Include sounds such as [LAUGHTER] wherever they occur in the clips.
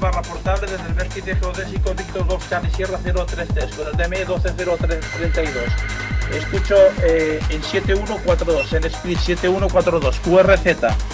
barra portable desde el vértice geodésico Víctor Golf Sierra 033 con el DME 120332. Escucho eh, en 7142, en Split 7142, QRZ.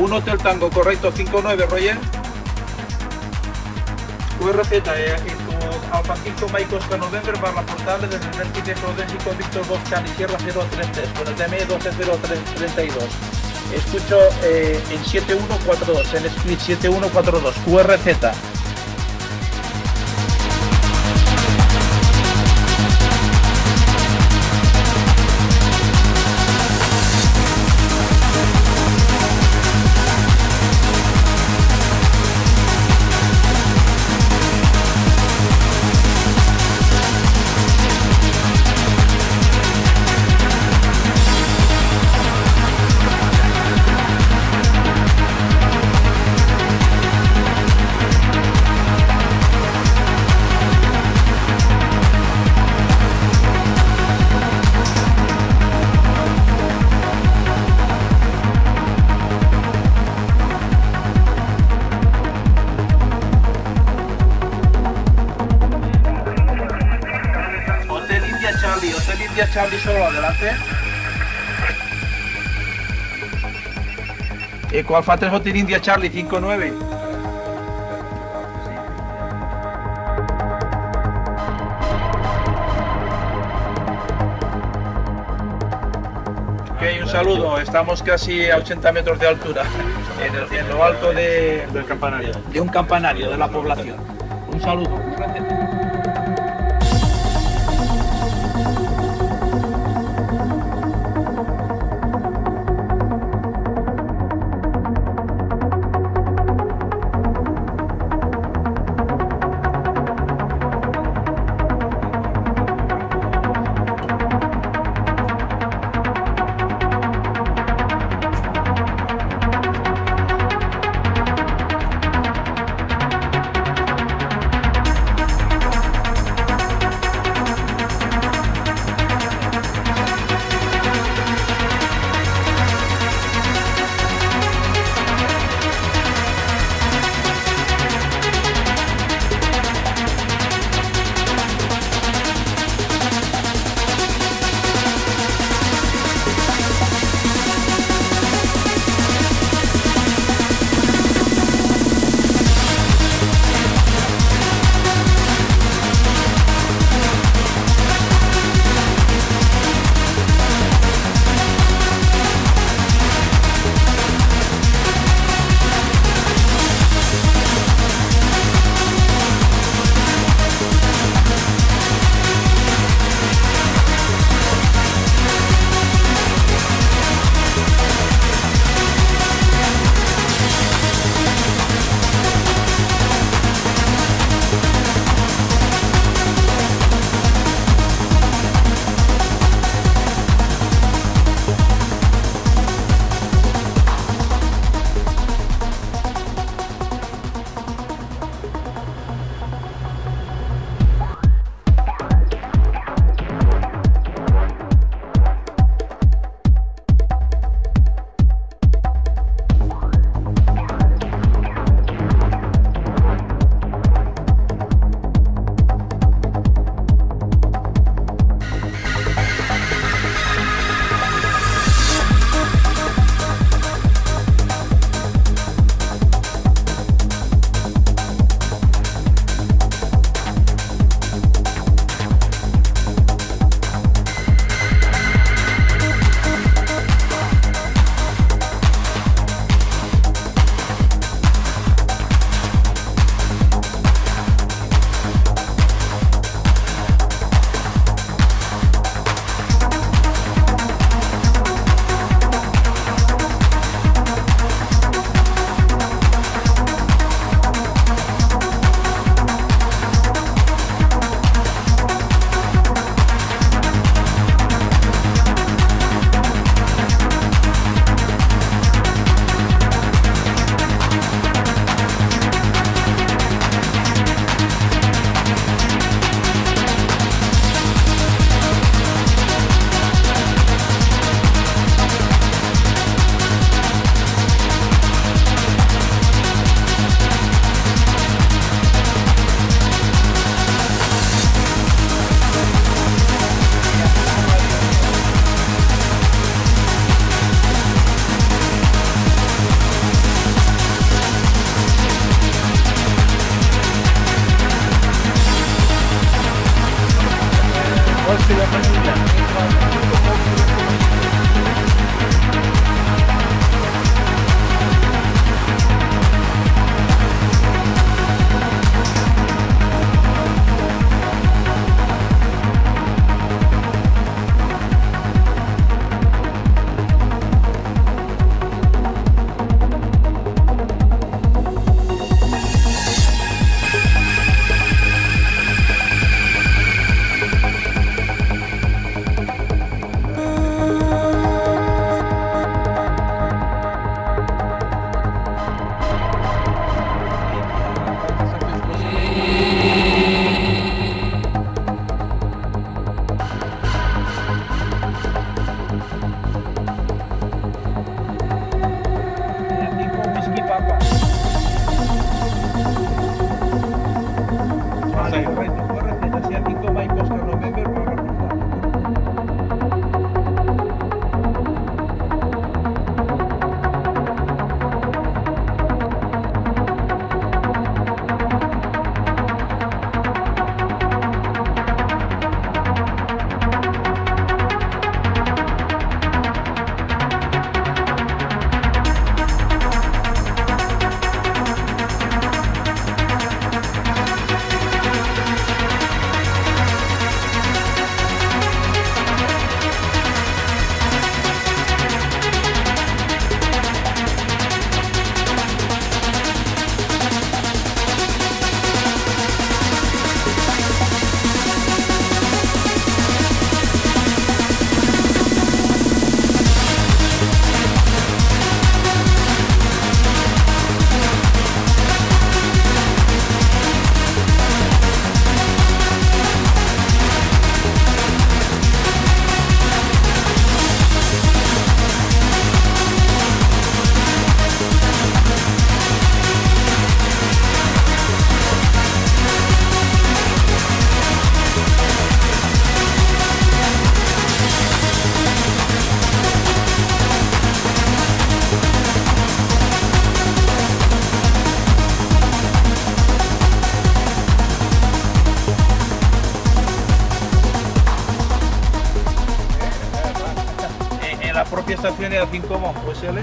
Sí, eh, un Hotel Tango, correcto, 59, Roger. QRZ, eh, en Alfa 5 Mike Oscar November barra portable desde el vértice geodésico Víctor Golf Charlie Sierra 033 con el DME 120332. Escucho eh, en 7142, en Split 7142, QRZ. Charlie, Hotel India Charlie solo adelante. Eco Alfa 3 Hotel India Charlie 59. Ok, un saludo. Estamos casi a 80 metros de altura, [LAUGHS] en, el- en lo alto de, Del campanario. de un campanario de la población. Un saludo. Gracias. Y al fin cómo, USL.